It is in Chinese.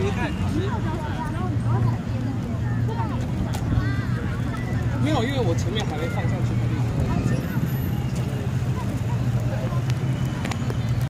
你看，老师。没有因为我前面还没放上去